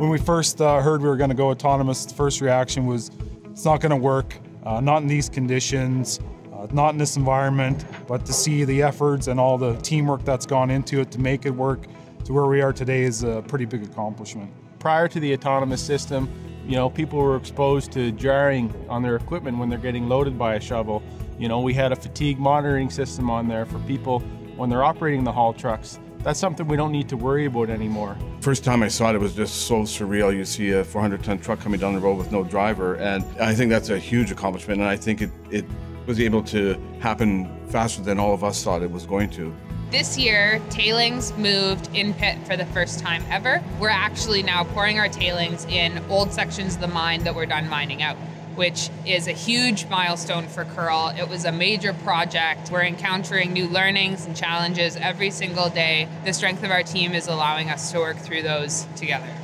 When we first uh, heard we were going to go autonomous, the first reaction was it's not going to work, uh, not in these conditions, uh, not in this environment, but to see the efforts and all the teamwork that's gone into it to make it work to where we are today is a pretty big accomplishment. Prior to the autonomous system, you know, people were exposed to jarring on their equipment when they're getting loaded by a shovel. You know, we had a fatigue monitoring system on there for people when they're operating the haul trucks. That's something we don't need to worry about anymore. First time I saw it, it was just so surreal. You see a 400 ton truck coming down the road with no driver, and I think that's a huge accomplishment. And I think it, it was able to happen faster than all of us thought it was going to. This year, tailings moved in pit for the first time ever. We're actually now pouring our tailings in old sections of the mine that we're done mining out which is a huge milestone for Kearl. It was a major project. We're encountering new learnings and challenges every single day. The strength of our team is allowing us to work through those together.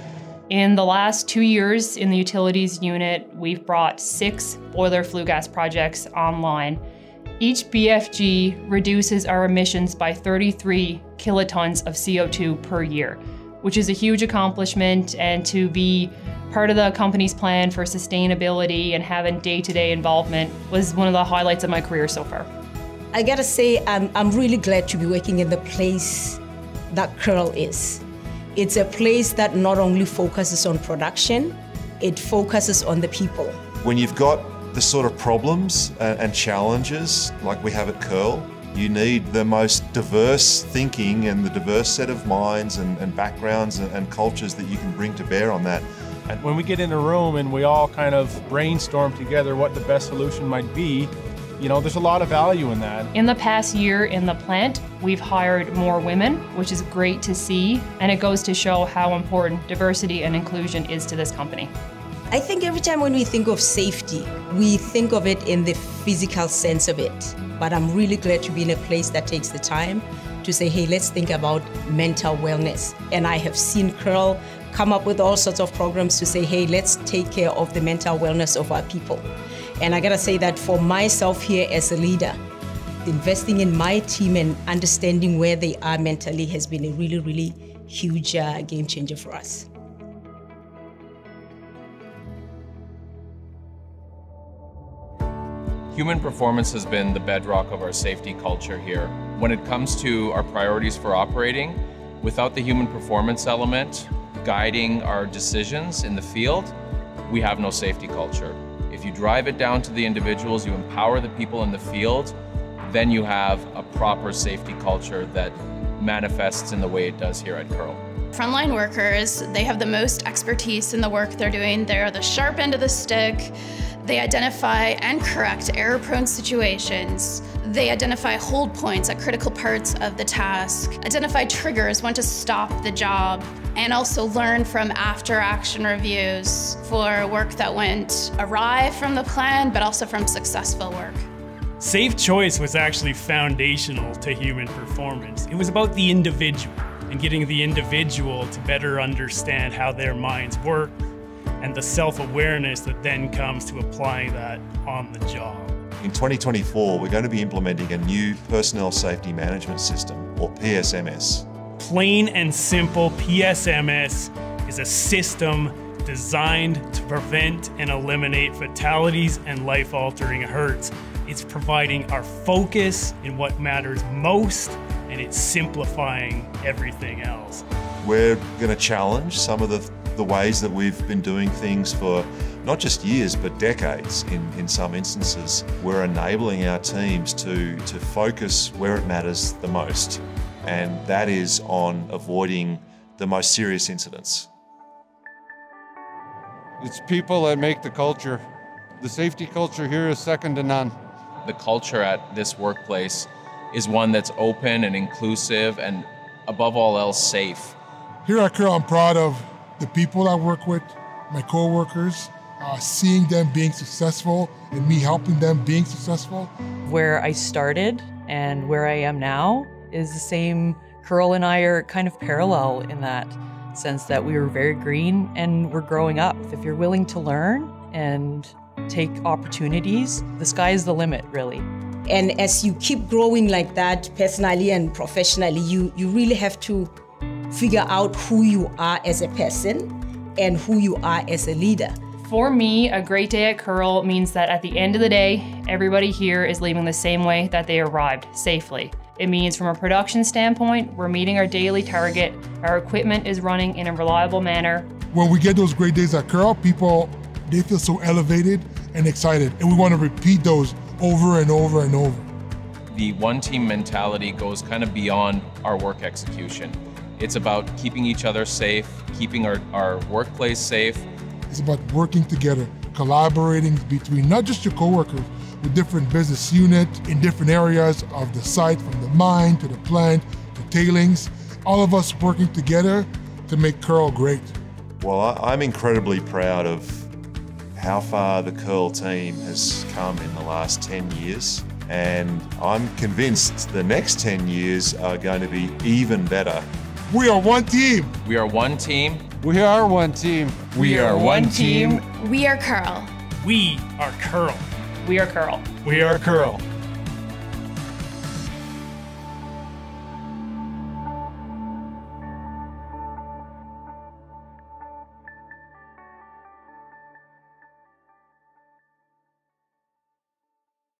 In the last two years in the utilities unit, we've brought six boiler flue gas projects online. Each BFG reduces our emissions by 33 kilotons of CO2 per year, which is a huge accomplishment. And to be part of the company's plan for sustainability and having day-to-day involvement was one of the highlights of my career so far. I gotta say, I'm, I'm really glad to be working in the place that Kearl is. It's a place that not only focuses on production, it focuses on the people. When you've got the sort of problems uh, and challenges like we have at Kearl, you need the most diverse thinking and the diverse set of minds and, and backgrounds and, and cultures that you can bring to bear on that. And when we get in a room and we all kind of brainstorm together what the best solution might be, you know, there's a lot of value in that. In the past year in the plant, we've hired more women, which is great to see, and it goes to show how important diversity and inclusion is to this company. I think every time when we think of safety, we think of it in the physical sense of it. But I'm really glad to be in a place that takes the time to say, hey, let's think about mental wellness. And I have seen Kearl come up with all sorts of programs to say, hey, let's take care of the mental wellness of our people. And I gotta say that for myself here as a leader, investing in my team and understanding where they are mentally has been a really, really huge uh, game changer for us. Human performance has been the bedrock of our safety culture here. When it comes to our priorities for operating, without the human performance element, guiding our decisions in the field, we have no safety culture. If you drive it down to the individuals, you empower the people in the field, then you have a proper safety culture that manifests in the way it does here at Kearl. Frontline workers, they have the most expertise in the work they're doing. They're the sharp end of the stick. They identify and correct error-prone situations. They identify hold points at critical parts of the task, identify triggers when to stop the job, and also learn from after action reviews for work that went awry from the plan, but also from successful work. Safe choice was actually foundational to human performance. It was about the individual and getting the individual to better understand how their minds work and the self-awareness that then comes to applying that on the job. In 2024, we're going to be implementing a new personnel safety management system, or PSMS. Plain and simple, PSMS is a system designed to prevent and eliminate fatalities and life-altering hurts. It's providing our focus in what matters most, and it's simplifying everything else. We're going to challenge some of the the ways that we've been doing things for not just years but decades in, in some instances. We're enabling our teams to, to focus where it matters the most, and that is on avoiding the most serious incidents. It's people that make the culture. The safety culture here is second to none. The culture at this workplace is one that's open and inclusive and above all else safe. Here at Kearl, I'm proud of the people I work with, my coworkers, uh, seeing them being successful and me helping them being successful. Where I started and where I am now is the same. Kearl and I are kind of parallel in that sense that we were very green and we're growing up. If you're willing to learn and take opportunities, the sky is the limit, really. And as you keep growing like that, personally and professionally, you, you really have to figure out who you are as a person and who you are as a leader. For me, a great day at Kearl means that at the end of the day, everybody here is leaving the same way that they arrived, safely. It means from a production standpoint, we're meeting our daily target, our equipment is running in a reliable manner. When we get those great days at Kearl, people, they feel so elevated and excited. And we want to repeat those over and over and over. The one team mentality goes kind of beyond our work execution. It's about keeping each other safe, keeping our, our workplace safe. It's about working together, collaborating between not just your coworkers, with different business units in different areas of the site, from the mine to the plant to tailings. All of us working together to make Kearl great. Well, I- I'm incredibly proud of how far the Kearl team has come in the last 10 years. And I'm convinced the next 10 years are going to be even better. We are one team. We are one team. We are one team. We are one team. We are Kearl. We are Kearl. We are Kearl. We are Kearl.